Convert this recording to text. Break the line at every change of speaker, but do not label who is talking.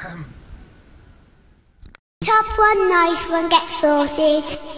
Top one, nice one, get sorted.